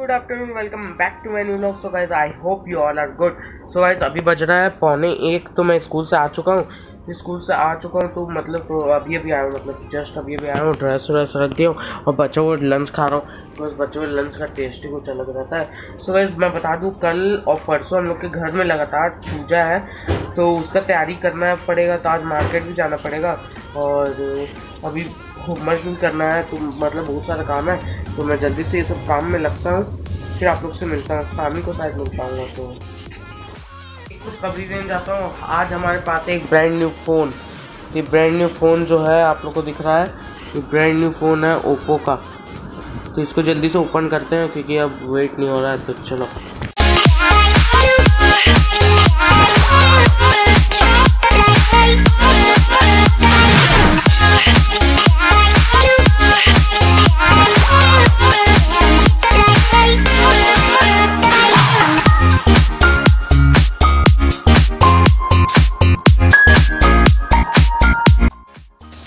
Good afternoon welcome back to my new vlog so guys I hope you all are good so guys अभी बज रहा है पौने एक तो मैं स्कूल से आ चुका हूँ। स्कूल से आ चुका हूँ तो मतलब तो अभी अभी आया हूँ मतलब जस्ट अभी अभी आया हूँ ड्रेस व्रेस रख दिया और बच्चों को लंच खा रहा हूँ। बस बच्चों को लंच का टेस्ट ही कुछ अलग रहता है। सो गाइज़ मैं बता दूँ, कल और परसों हम लोग के घर में लगातार पूजा है तो उसका तैयारी करना पड़ेगा तो आज मार्केट भी जाना पड़ेगा। और अभी होमवर्क भी करना है तो मतलब बहुत सारा काम है तो मैं जल्दी से ये सब काम में लगता हूँ फिर आप लोग से मिलता हूँ शामी को शायद मिल पाऊँगा तो कुछ कभी भी जाता हूँ आज हमारे पास एक ब्रांड न्यू फ़ोन ये ब्रांड न्यू फ़ोन जो है आप लोग को दिख रहा है ये ब्रांड न्यू फ़ोन है ओप्पो का तो इसको जल्दी से ओपन करते हैं क्योंकि अब वेट नहीं हो रहा है तो चलो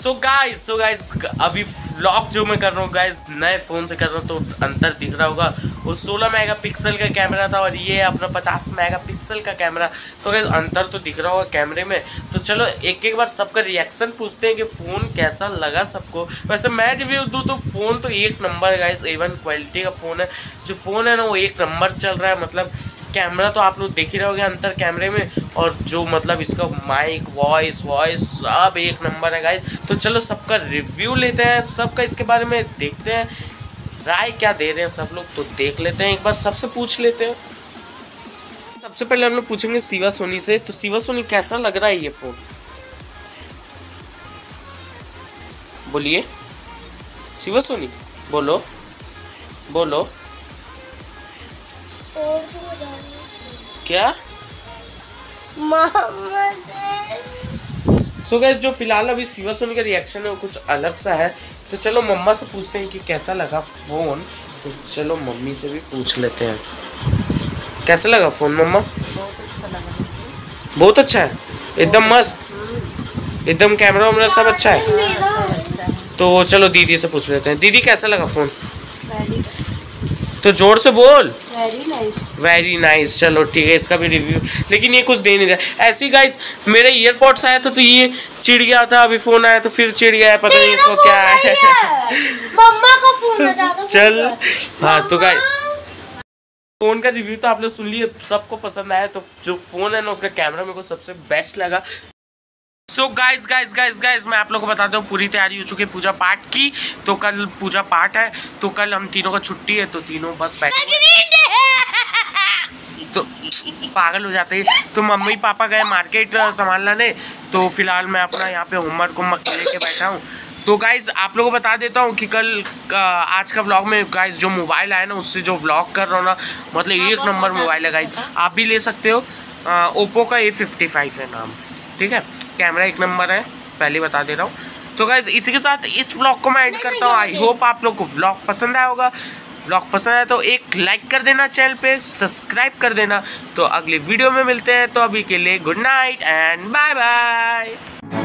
सो गाइस सो गाइस अभी व्लॉग जो मैं कर रहा हूँ गाइस नए फ़ोन से कर रहा हूँ तो अंतर दिख रहा होगा। वो 16 मेगापिक्सल का कैमरा था और ये अपना 50 मेगापिक्सल का कैमरा तो गाइस अंतर तो दिख रहा होगा कैमरे में। तो चलो एक एक बार सबका रिएक्शन पूछते हैं कि फ़ोन कैसा लगा सबको। वैसे मैं रिव्यू दूँ तो फ़ोन तो एक number guys A one quality का फ़ोन है। जो फ़ोन है ना, वो एक नंबर चल रहा है मतलब कैमरा तो आप लोग देख ही रहोगे अंतर कैमरे में, और जो मतलब इसका माइक वॉइस वॉइस सब एक नंबर है गाइस तो चलो सबका रिव्यू लेते हैं, सबका इसके बारे में देखते हैं। राय क्या दे रहे हैं सब लोग तो देख लेते हैं, एक बार सबसे पूछ लेते हैं। सबसे पहले हम लोग पूछेंगे शिवा सोनी से तो शिवा सोनी, कैसा लग रहा है ये फ़ोन बोलिए। शिवा सोनी, बोलो। बोलो। क्या? सो गैस जो फ़िलहाल अभी शिवा सोनी का रिएक्शन है वो कुछ अलग सा है। तो चलो मम्मा से पूछते हैं कि कैसा लगा फ़ोन तो चलो मम्मी से भी पूछ लेते हैं। कैसा लगा फ़ोन मम्मा? बहुत अच्छा है। एकदम मस्त। एकदम कैमरा वैमरा सब अच्छा है। तो चलो दीदी से पूछ लेते हैं। दीदी कैसा लगा फ़ोन तो ज़ोर से बोल। वेरी नाइस वेरी नाइस चलो ठीक है इसका भी रिव्यू लेकिन ये कुछ दे नहीं रहा। ऐसी गाइस मेरे ईयरपॉड्स आया था तो ये चिड़ गया था अभी फ़ोन आया तो फिर चिड़ गया है पता नहीं इसको क्या है। मम्मा का फ़ोन चल। हाँ। तो गाइस फ़ोन का रिव्यू तो आप लोग सुन लिए सबको पसंद आया तो जो फ़ोन है ना उसका कैमरा मेरे को सबसे बेस्ट लगा। So guys guys guys guys मैं आप लोगों को बता दूँ पूरी तैयारी हो चुकी है पूजा पाठ की। तो कल पूजा पाठ है तो कल हम तीनों का छुट्टी है तो तीनों बस बैठे तो पागल हो जाते हैं। तो मम्मी पापा गए मार्केट सामान लाने। तो फ़िलहाल मैं अपना यहाँ पे होमवर्क होमवर्क लेके बैठा हूँ। तो गाइज़ आप लोगों को बता देता हूँ कि कल आज का ब्लॉग में गाइज़ जो मोबाइल आया ना उससे जो व्लॉग कर रहा हूँ ना मतलब एक नंबर मोबाइल है गाइज़ आप भी ले सकते हो। ओप्पो का ए फिफ्टी फाइव है नाम। ठीक है? कैमरा एक नंबर है पहले बता दे रहा हूँ। तो गाइज़ इसी के साथ इस व्लॉग को मैं एंड करता हूँ। आई होप आप लोग को व्लॉग पसंद आया होगा। व्लॉग पसंद आया तो एक लाइक कर देना चैनल पे सब्सक्राइब कर देना। तो अगले वीडियो में मिलते हैं। तो अभी के लिए good night and bye bye